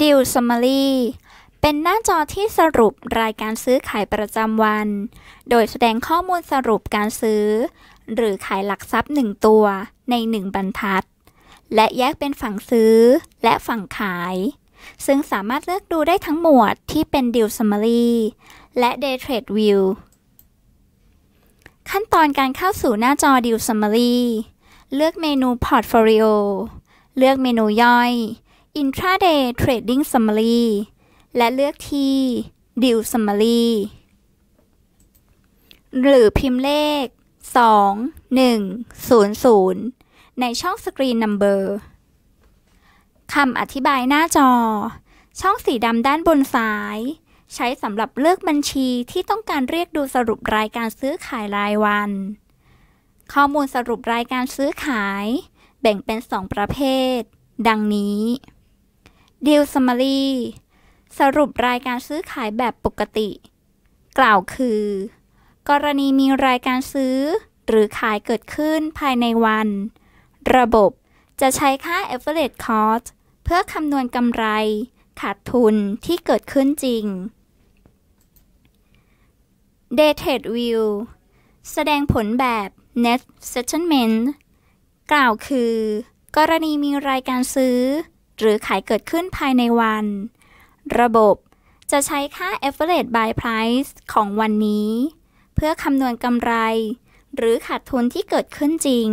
Deal Summary เป็นหน้าจอที่สรุปรายการซื้อขายประจำวัน โดยแสดงข้อมูลสรุปการซื้อ หรือขายหลักทรัพย์ 1 ตัวใน 1 บรรทัด และแยกเป็นฝั่งซื้อและฝั่งขาย ซึ่งสามารถเลือกดูได้ทั้งหมวดที่เป็น Deal Summary และ Day Trade View ขั้นตอนการเข้าสู่หน้าจอ Deal Summary เลือกเมนู Portfolio เลือกเมนูย่อย Intraday Trading Summary และเลือกที่ Deal Summary หรือพิมพ์เลข 2 1 0 0 ในช่อง Screen Number คำอธิบายหน้าจอ ช่องสีดำด้านบนซ้าย ใช้สำหรับเลือกบัญชีที่ต้องการเรียกดูสรุปรายการซื้อขายรายวัน ข้อมูลสรุปรายการซื้อขาย แบ่งเป็น 2 ประเภท ดังนี้ Deal Summary สรุปรายการซื้อขายแบบปกติ กล่าวคือ กรณีมีรายการซื้อ หรือขายเกิดขึ้นภายในวัน ระบบจะใช้ค่า average cost เพื่อคำนวณกำไร ขาดทุนที่เกิดขึ้นจริง Day Trade View แสดงผลแบบ Net Settlement กล่าวคือ กรณีมีรายการซื้อ หรือขายเกิดขึ้นภายในวัน ระบบจะใช้ค่า average buy price ของวันนี้ เพื่อคำนวณกำไร หรือขาดทุนที่เกิดขึ้นจริง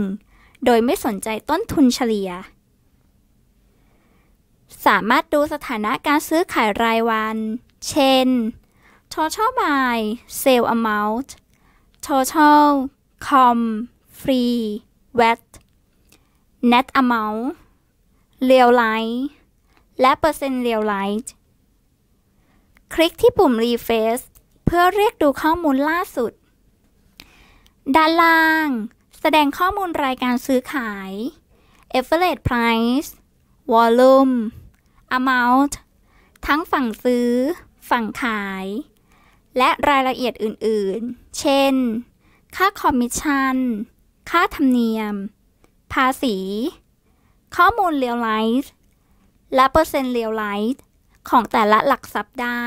โดยไม่สนใจต้นทุนเฉลี่ย สามารถดูสถานะการซื้อขายรายวัน เช่น total buy sale amount total com free VAT net amount realize และเปอร์เซ็นต์ realize คลิกที่ปุ่ม refresh เพื่อเรียกดูข้อมูลล่าสุด ด้านล่าง แสดงข้อมูลรายการซื้อขาย average price volume amount ทั้งฝั่งซื้อ ฝั่งขาย และรายละเอียดอื่นๆ เช่น ค่าคอมมิชชั่น ค่าธรรมเนียม ภาษี ข้อมูล realize และเปอร์เซ็นต์ realize ของแต่ละหลักทรัพย์ได้